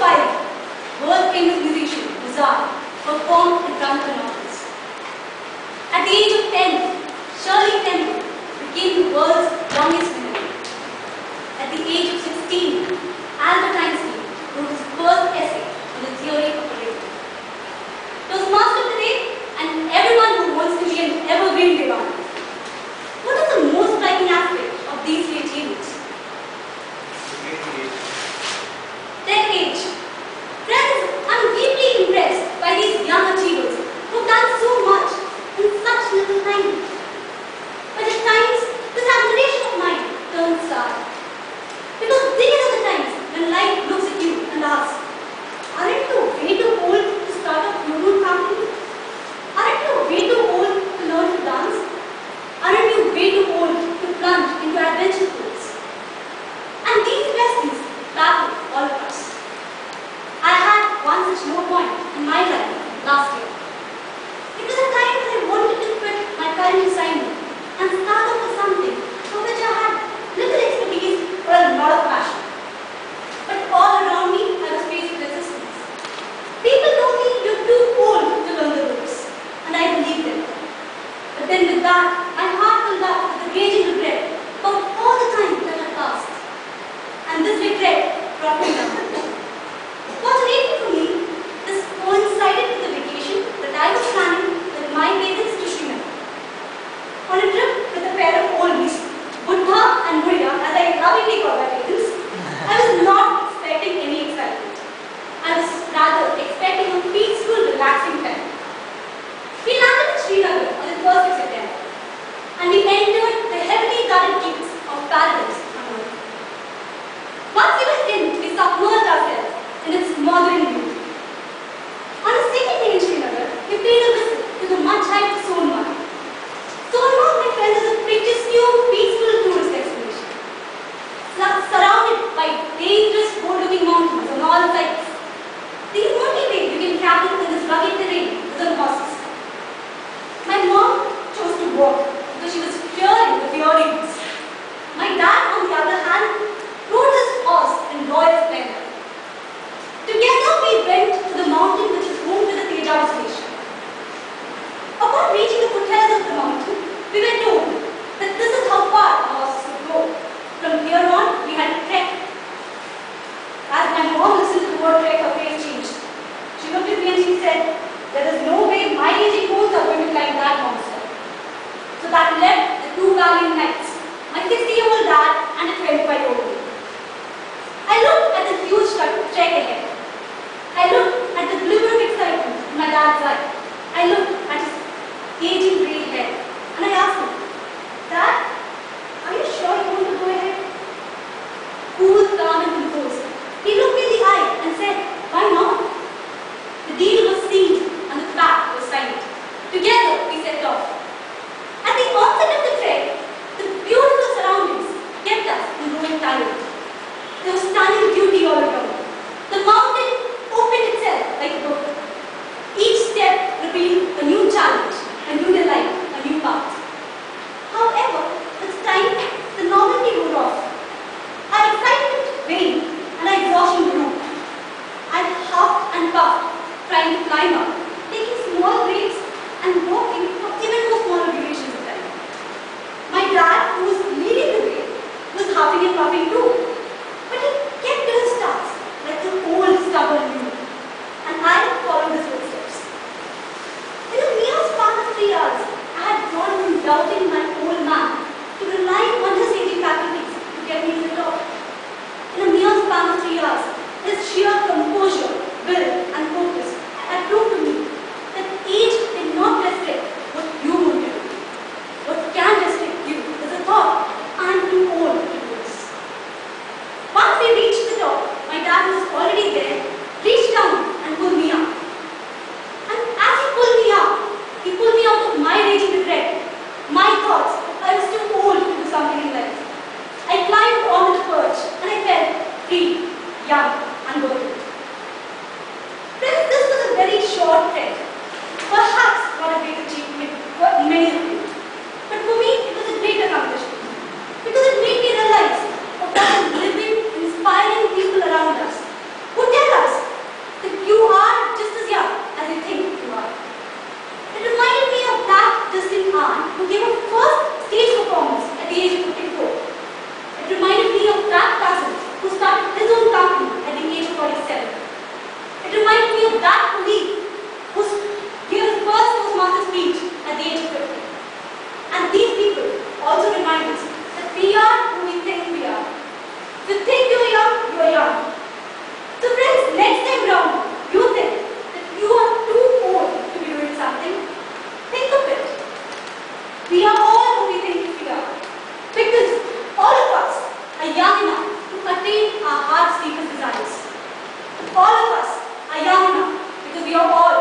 Pyle, world famous musician, Mozart, performed in drum canons. At the age of 10, Shirley Temple became the world's youngest winner. At the age of 16, Albert Einstein wrote his first essay on the theory of relativity. It was masterful today and everyone and he as I lovingly call my parents, I was not expecting any excitement. I was rather expecting a peaceful, relaxing time. We landed in Srinagar on the 1st of September and we entered the heavily guarded gates of paradise on. Once we like dangerous bouldering mountains on all sides. like that also. So that left the two value next. Now you can that doubting my old man to rely on his aging faculties to get me the top. In a mere span of three years, his sheer composure, will and focus had proved to me that age did not restrict what you wanted. What can restrict you is the thought, I'm too old to. Once we reached the top, my dad was already there, reached down and pulled me up. And as he pulled me up, he pulled me out of my raging regret my thoughts, I was too old to do something in life. I climbed onto the perch and I felt free, young and golden. Friends, this was a very short trek. Perhaps not a great achievement for many espírito que for. desires. All of us are young enough because we are all